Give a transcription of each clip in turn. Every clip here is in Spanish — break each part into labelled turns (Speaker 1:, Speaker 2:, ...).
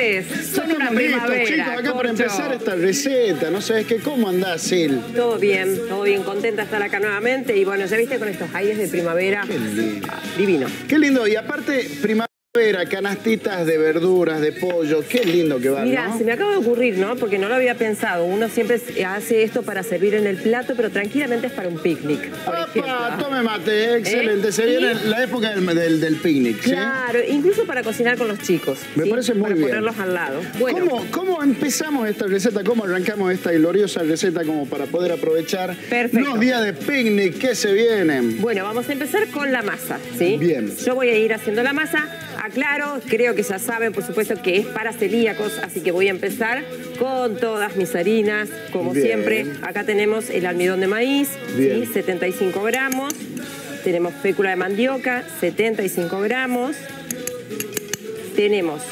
Speaker 1: tardes. Son una primavera.
Speaker 2: chicos, acá para empezar esta receta, ¿no sabes qué? ¿Cómo andás, Sil?
Speaker 1: Todo bien, todo bien, contenta de estar acá nuevamente. Y bueno, ya viste con estos aires de primavera.
Speaker 2: Qué lindo.
Speaker 1: Divino.
Speaker 2: Qué lindo, y aparte, primavera, canastitas de verduras, de pollo, qué lindo que va,
Speaker 1: Mira,
Speaker 2: ¿no?
Speaker 1: se me acaba de ocurrir, ¿no? Porque no lo había pensado. Uno siempre hace esto para servir en el plato, pero tranquilamente es para un picnic. Ejemplo.
Speaker 2: ¡Apa! Tome mate, excelente. Se
Speaker 1: ¿Eh?
Speaker 2: viene
Speaker 1: Y-
Speaker 2: la época del, del- del picnic, ¿sí?
Speaker 1: Claro, incluso para cocinar con los chicos.
Speaker 2: Me
Speaker 1: ¿sí?
Speaker 2: parece muy
Speaker 1: para
Speaker 2: bien.
Speaker 1: ponerlos al lado. Bueno,
Speaker 2: ¿Cómo, ¿Cómo empezamos esta receta? ¿Cómo arrancamos esta gloriosa receta como para poder aprovechar
Speaker 1: Perfecto.
Speaker 2: los días de picnic que se vienen?
Speaker 1: Bueno, vamos a empezar con la masa, ¿sí?
Speaker 2: Bien.
Speaker 1: Yo voy a ir haciendo la masa. Aclaro, creo que ya saben, por supuesto, que es para celíacos, así que voy a empezar con todas mis harinas, como
Speaker 2: Bien.
Speaker 1: siempre. Acá tenemos el almidón de maíz,
Speaker 2: Bien.
Speaker 1: ¿sí? 75 gramos. Tenemos fécula de mandioca, 75 gramos. Tenemos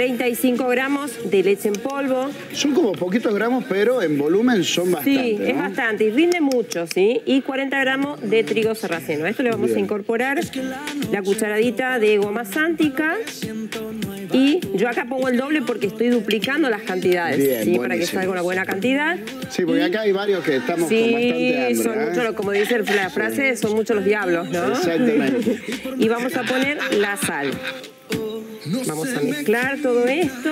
Speaker 1: 35 gramos de leche en polvo.
Speaker 2: Son como poquitos gramos, pero en volumen son bastantes,
Speaker 1: Sí, es
Speaker 2: ¿no?
Speaker 1: bastante y rinde mucho, ¿sí? Y 40 gramos de trigo sarraceno. A esto le vamos
Speaker 2: Bien.
Speaker 1: a incorporar la cucharadita de goma sántica y yo acá pongo el doble porque estoy duplicando las cantidades,
Speaker 2: Bien,
Speaker 1: ¿sí? Para que salga una buena cantidad.
Speaker 2: Sí, porque
Speaker 1: Y-
Speaker 2: acá hay varios que estamos con
Speaker 1: Sí,
Speaker 2: bastante hambre.
Speaker 1: son
Speaker 2: ¿eh?
Speaker 1: muchos, como dice la frase, son muchos los diablos, ¿no?
Speaker 2: Exactamente.
Speaker 1: y vamos a poner la sal. Vamos a mezclar todo esto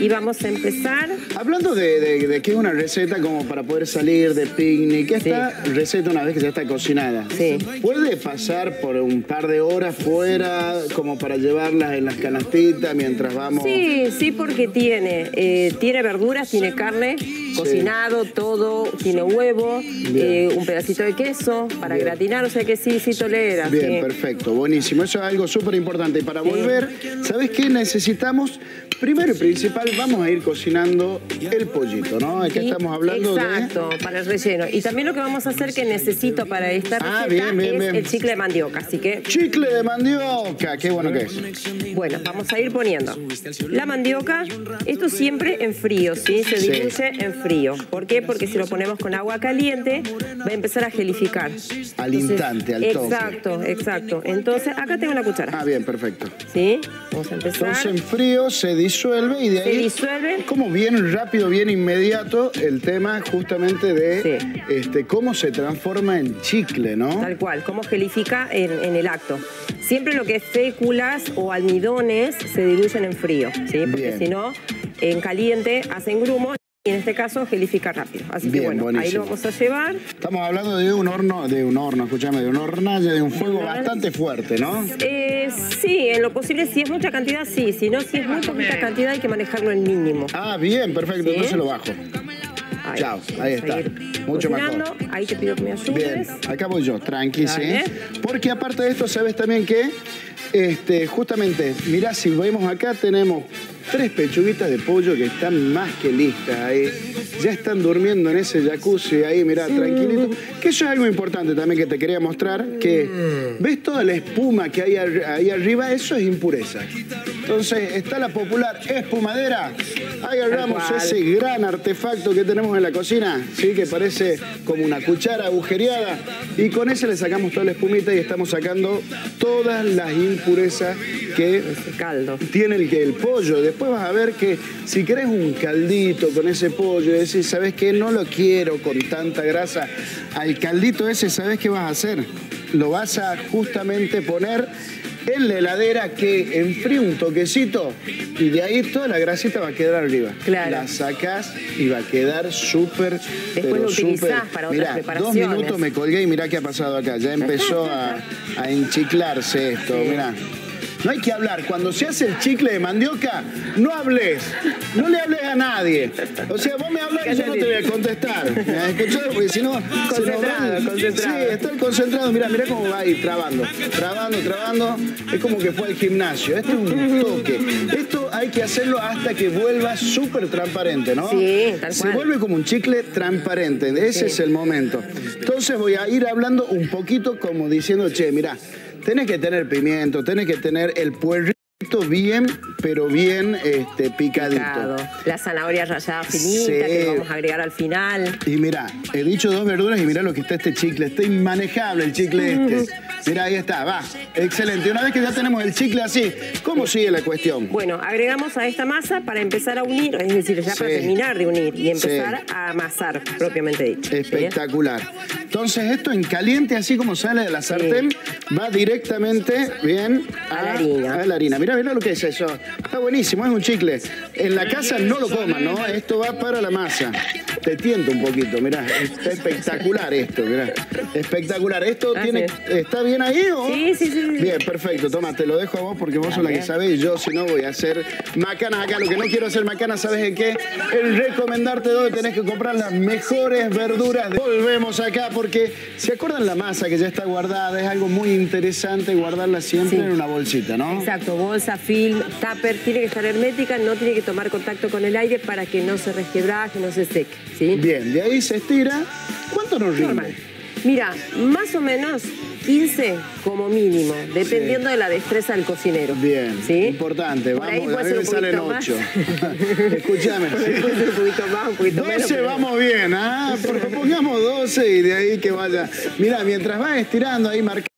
Speaker 1: y vamos a empezar
Speaker 2: Hablando de, de- de que es una receta como para poder salir de picnic, esta receta una vez que ya está cocinada,
Speaker 1: Sí.
Speaker 2: ¿puede pasar por un par de horas fuera como para llevarlas en las canastitas mientras vamos?
Speaker 1: Sí, sí, porque tiene, eh, tiene verduras, tiene carne, cocinado, todo, tiene huevo, eh, un pedacito de queso para
Speaker 2: Bien.
Speaker 1: gratinar, o sea que sí, sí tolera.
Speaker 2: Bien,
Speaker 1: sí.
Speaker 2: perfecto, buenísimo. Eso es algo súper importante. Y para volver, ¿sabes qué necesitamos? Primero y principal, vamos a ir cocinando el pollito, ¿no? Aquí
Speaker 1: Y-
Speaker 2: estamos hablando
Speaker 1: Exacto, para el relleno. Y también lo que vamos a hacer que necesito para esta receta
Speaker 2: Ah, bien, bien,
Speaker 1: es
Speaker 2: bien.
Speaker 1: el chicle de mandioca. Así que,
Speaker 2: chicle de mandioca. Qué bueno que es.
Speaker 1: bueno, vamos a ir poniendo la mandioca. Esto siempre en frío, ¿sí? Se
Speaker 2: Sí.
Speaker 1: diluye en frío. ¿Por qué? Porque si lo ponemos con agua caliente va a empezar a gelificar.
Speaker 2: Al instante, al toque.
Speaker 1: Exacto, exacto. Entonces, acá tengo la cuchara.
Speaker 2: Ah, bien, perfecto.
Speaker 1: ¿Sí? Vamos a empezar.
Speaker 2: Entonces en frío se disuelve y de
Speaker 1: Se
Speaker 2: ahí
Speaker 1: disuelve.
Speaker 2: es como bien rápido, bien inmediato el tema justamente de
Speaker 1: Sí.
Speaker 2: este, cómo se transforma en chicle, ¿no?
Speaker 1: Tal cual, cómo gelifica en, en el acto. Siempre lo que es féculas o almidones se diluyen en frío, ¿sí? Porque si no, en caliente hacen grumo y en este caso gelifica rápido. Así que ahí lo vamos a llevar.
Speaker 2: Estamos hablando de un horno, de un horno, escúchame, de una hornalla, de un fuego bastante fuerte, ¿no?
Speaker 1: Eh, sí, en lo posible, si es mucha cantidad, sí. Si no, si es muy poquita cantidad, hay que manejarlo al mínimo.
Speaker 2: Ah, bien, perfecto,
Speaker 1: Sí.
Speaker 2: entonces lo bajo.
Speaker 1: Ahí,
Speaker 2: Chao, ahí está. Mucho
Speaker 1: cocinando. Ahí te pido que me ayudes.
Speaker 2: Bien, acá voy yo, tranqui, ¿sí? Porque aparte de esto, sabes también que, este, justamente, mirá, si vemos acá, tenemos tres pechuguitas de pollo que están más que listas ahí. Ya están durmiendo en ese jacuzzi ahí, mirá, tranquilito. Que eso es algo importante también que te quería mostrar, que ves toda la espuma que hay ahí arriba, eso es impureza. Entonces, está la popular espumadera. Ahí agarramos ese gran artefacto que tenemos en la cocina, ¿sí? que parece como una cuchara agujereada. Y con ese le sacamos toda la espumita y estamos sacando todas las impurezas que
Speaker 1: caldo.
Speaker 2: tiene el, el pollo. Después vas a ver que si querés un caldito con ese pollo, y decís, ¿sabes qué? No lo quiero con tanta grasa. Al caldito ese, ¿sabes qué vas a hacer? Lo vas a justamente poner en la heladera que enfríe un toquecito y de ahí toda la grasita va a quedar arriba.
Speaker 1: Claro.
Speaker 2: La sacás y va a quedar súper, pero
Speaker 1: lo
Speaker 2: súper.
Speaker 1: para otras
Speaker 2: Mirá, dos minutos me colgué y mirá qué ha pasado acá. Ya empezó a, a enchiclarse esto, mirá. No hay que hablar. Cuando se hace el chicle de mandioca, no hables. No le hables a nadie. O sea, vos me hablas y yo no te voy a contestar. ¿Me has escuchado? Porque si no... se
Speaker 1: Concentrado,
Speaker 2: van-
Speaker 1: concentrado.
Speaker 2: Sí, está el concentrado. Mirá, mirá cómo va ahí trabando. Trabando, trabando. Es como que fue al gimnasio. Esto es un toque. Esto hay que hacerlo hasta que vuelva súper transparente, ¿no?
Speaker 1: Sí, tal
Speaker 2: Se
Speaker 1: cual.
Speaker 2: vuelve como un chicle transparente. Ese
Speaker 1: Sí.
Speaker 2: es el momento. Entonces voy a ir hablando un poquito como diciendo, che, mira, tenés que tener pimiento, tenés que tener el puerrito bien, pero bien este, picadito.
Speaker 1: Picado. La zanahoria rallada finita
Speaker 2: Sí.
Speaker 1: que vamos a agregar al final.
Speaker 2: Y mira, he dicho dos verduras y mira lo que está este chicle. Está inmanejable el chicle este. Mira, ahí está, va. Excelente. Una vez que ya tenemos el chicle así, ¿cómo sigue la cuestión?
Speaker 1: Bueno, agregamos a esta masa para empezar a unir, es decir, ya para terminar de unir y empezar
Speaker 2: Sí.
Speaker 1: a amasar, propiamente dicho. ¿sí?
Speaker 2: Espectacular. Entonces esto en caliente, así como sale de la sartén, va directamente bien
Speaker 1: A la harina.
Speaker 2: a la harina. Mira, mira lo que es eso. Está buenísimo, es un chicle. En la casa no lo coman, ¿no? Esto va para la masa. Te tiento un poquito, mira. Está espectacular esto, mira. Espectacular. ¿Esto tiene,
Speaker 1: es.
Speaker 2: está bien ahí o?
Speaker 1: Sí, sí, sí, sí.
Speaker 2: Bien, perfecto. Toma, te lo dejo a vos porque vos sos la que sabés y yo si no voy a hacer macanas acá. Lo que no quiero hacer macanas, ¿sabes de qué? El recomendarte dónde tenés que comprar las mejores verduras. Volvemos acá porque, ¿se acuerdan la masa que ya está guardada? Es algo muy interesante guardarla siempre
Speaker 1: Sí.
Speaker 2: en una bolsita, ¿no?
Speaker 1: Exacto, bolsa, film, tupper, tiene que estar hermética, no tiene que tomar contacto con el aire para que no se resquebraje, no se seque, ¿sí?
Speaker 2: Bien, de ahí se estira. ¿Cuánto nos rinde?
Speaker 1: Normal. Mira, más o menos 15 como mínimo, dependiendo de la destreza del cocinero.
Speaker 2: Bien,
Speaker 1: ¿sí?
Speaker 2: importante.
Speaker 1: Por
Speaker 2: Vamos, a mí me salen
Speaker 1: poquito más.
Speaker 2: ocho. Escúchame.
Speaker 1: Puede ser un poquito más, un poquito menos.
Speaker 2: 12
Speaker 1: pero-
Speaker 2: vamos bien, ¿ah? Porque pongamos 12 y de ahí que vaya. Mira, mientras vas estirando ahí, marcando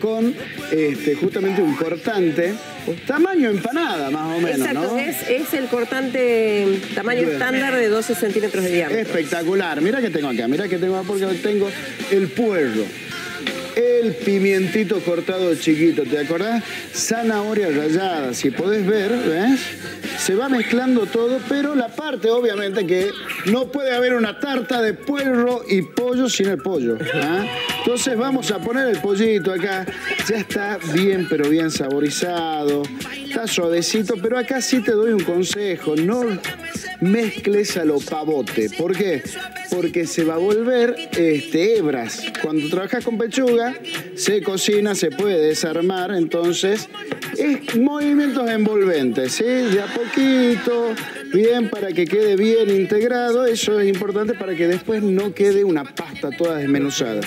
Speaker 2: con este, justamente un cortante, tamaño empanada más o menos,
Speaker 1: Exacto,
Speaker 2: ¿no?
Speaker 1: es, es el cortante tamaño
Speaker 2: Bien.
Speaker 1: estándar de 12 centímetros de diámetro.
Speaker 2: Espectacular. Mira que tengo acá, mira que tengo acá porque tengo el puerro. El pimientito cortado chiquito, ¿te acordás? Zanahoria rallada, si podés ver, ¿ves? Se va mezclando todo, pero la parte, obviamente, que no puede haber una tarta de puerro y pollo sin el pollo. ¿ah? Entonces vamos a poner el pollito acá. Ya está bien, pero bien saborizado. Está suavecito, pero acá sí te doy un consejo. No mezcles a lo pavote. ¿Por qué? Porque se va a volver este, hebras. Cuando trabajas con pechuga, se cocina, se puede desarmar. Entonces, es movimientos envolventes, ¿sí? De a poquito, bien, para que quede bien integrado. Eso es importante para que después no quede una pasta toda desmenuzada.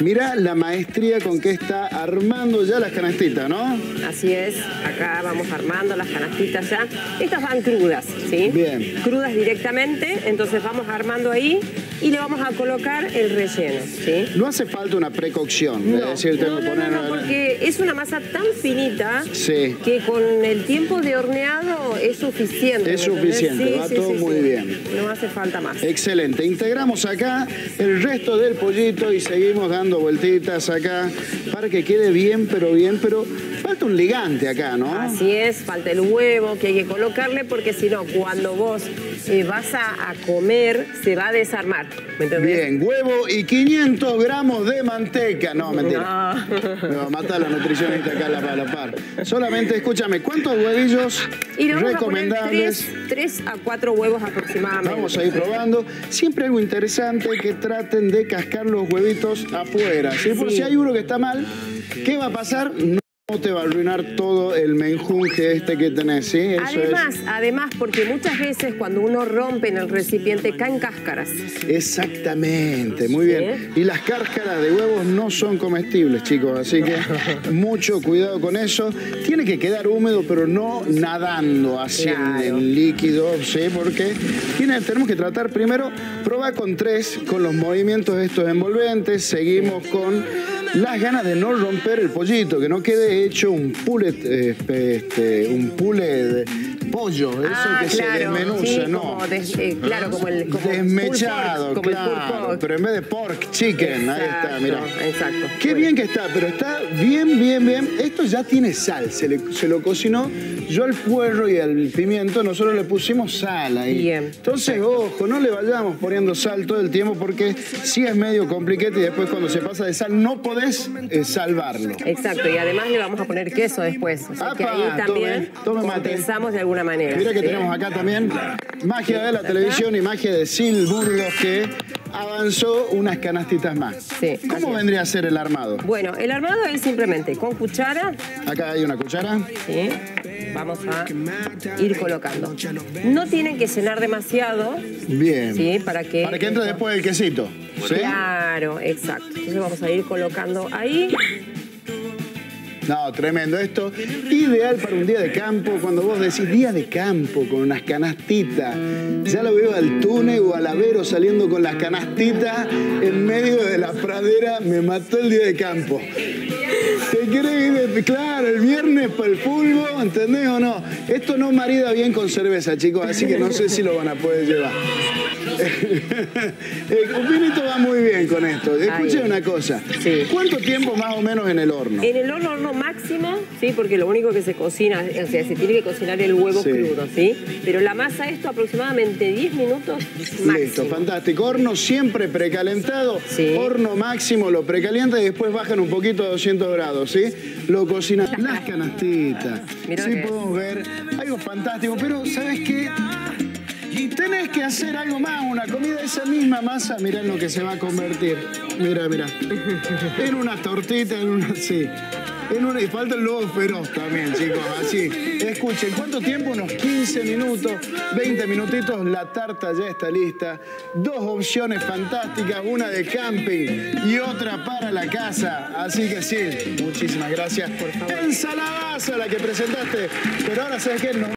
Speaker 2: Mira la maestría con que está armando ya las canastitas, ¿no?
Speaker 1: Así es, acá vamos armando las canastitas ya. Estas van crudas, ¿sí?
Speaker 2: Bien.
Speaker 1: Crudas directamente, entonces vamos armando ahí y le vamos a colocar el relleno, ¿sí?
Speaker 2: No hace falta una precocción,
Speaker 1: No,
Speaker 2: es decir, tengo
Speaker 1: no,
Speaker 2: que
Speaker 1: no,
Speaker 2: poner...
Speaker 1: no, no, porque es una masa tan finita
Speaker 2: Sí.
Speaker 1: que con el tiempo de horneado es suficiente.
Speaker 2: Es suficiente, va todo muy bien.
Speaker 1: No hace falta más.
Speaker 2: Excelente. Integramos acá el resto del pollito y seguimos dando vueltitas acá para que quede bien, pero bien, pero falta un ligante acá, ¿no?
Speaker 1: Así es, falta el huevo que hay que colocarle porque si no, cuando vos eh, vas a, a comer, se va a desarmar. ¿Me entendés?
Speaker 2: Bien, huevo y 500 gramos de manteca. No, mentira.
Speaker 1: No.
Speaker 2: Me va a matar la nutricionista acá a la, a la par. Solamente, escúchame, ¿cuántos huevillos
Speaker 1: Y vamos
Speaker 2: recomendables?
Speaker 1: 3, a 4 huevos aproximadamente.
Speaker 2: Vamos a ir probando. Siempre algo interesante que traten de cascar los huevitos afuera. ¿sí? Por
Speaker 1: Sí.
Speaker 2: si hay uno que está mal, ¿qué va a pasar? No te va a arruinar todo el menjunje este que tenés, ¿sí? Eso
Speaker 1: Además, además, porque muchas veces cuando uno rompe en el recipiente caen cáscaras.
Speaker 2: Exactamente, muy bien. Y las cáscaras de huevos no son comestibles, chicos, así que mucho cuidado con eso. Tiene que quedar húmedo, pero no nadando así
Speaker 1: Claro.
Speaker 2: en, líquido, ¿sí? Porque tiene, tenemos que tratar primero, probar con tres, con los movimientos estos envolventes, seguimos con las ganas de no romper el pollito, que no quede hecho un pule, eh, este, un pule de pollo, eso
Speaker 1: ah,
Speaker 2: que
Speaker 1: claro,
Speaker 2: se desmenuza,
Speaker 1: sí,
Speaker 2: ¿no?
Speaker 1: como des- eh, claro, como el como
Speaker 2: Desmechado,
Speaker 1: pork, como el
Speaker 2: claro.
Speaker 1: pork.
Speaker 2: Pero en vez de pork, chicken, ahí está, mira.
Speaker 1: exacto.
Speaker 2: Qué
Speaker 1: Bueno.
Speaker 2: bien que está, pero está bien, bien, bien. Esto ya tiene sal, se, le- se lo cocinó. Yo al puerro y al pimiento, nosotros le pusimos sal ahí.
Speaker 1: Bien,
Speaker 2: Entonces, ojo, no le vayamos poniendo sal todo el tiempo porque sí es medio complicado y después cuando se pasa de sal no podés eh, salvarlo.
Speaker 1: Exacto, y además le vamos a poner queso después. O sea que ahí también
Speaker 2: tome, tome
Speaker 1: compensamos de alguna manera.
Speaker 2: Mira que
Speaker 1: ¿sí?
Speaker 2: tenemos acá también magia de la televisión y magia de Sil Burgos que avanzó unas canastitas más.
Speaker 1: Sí,
Speaker 2: ¿Cómo vendría a ser el armado?
Speaker 1: Bueno, el armado es simplemente con cuchara,
Speaker 2: Acá hay una cuchara.
Speaker 1: ¿sí? vamos a ir colocando. No tienen que llenar demasiado,
Speaker 2: Bien.
Speaker 1: ¿sí? Para que...
Speaker 2: Para que entre después el quesito. ¿Sí?
Speaker 1: Claro, exacto. Entonces vamos a ir colocando ahí.
Speaker 2: No, tremendo esto. Ideal para un día de campo, cuando vos decís día de campo con unas canastitas. Ya lo veo al túnel o al avero saliendo con las canastitas en medio de la pradera. Me mató el día de campo. ¿Te ir? Claro, el viernes para el fútbol, ¿entendés o no? Esto no marida bien con cerveza, chicos, así que no sé si lo van a poder llevar. un vinito va muy bien con esto. Escuchen una cosa. ¿Cuánto tiempo más o menos en el horno?
Speaker 1: En el horno, horno máximo, sí, porque lo único que se cocina, o sea, se tiene que cocinar el huevo crudo, ¿sí? Pero la masa, esto aproximadamente 10 minutos máximo.
Speaker 2: Listo, fantástico. Horno siempre precalentado. Horno máximo, lo precalienta y después bajan un poquito a 200 grados, Lo cocinan. Las canastitas. sí, podemos ver. Algo fantástico, pero ¿sabes qué? Y tenés que hacer algo más, una comida, esa misma masa, mirá en lo que se va a convertir. Mira, mira. En una tortita, en una. Sí. En una, y falta el lobo feroz también, chicos. Así. Escuchen, ¿cuánto tiempo? Unos 15 minutos, 20 minutitos. La tarta ya está lista. Dos opciones fantásticas, una de camping y otra para la casa. Así que sí, muchísimas gracias. Por favor. Ensaladaza la que presentaste. Pero ahora, ¿sabes qué?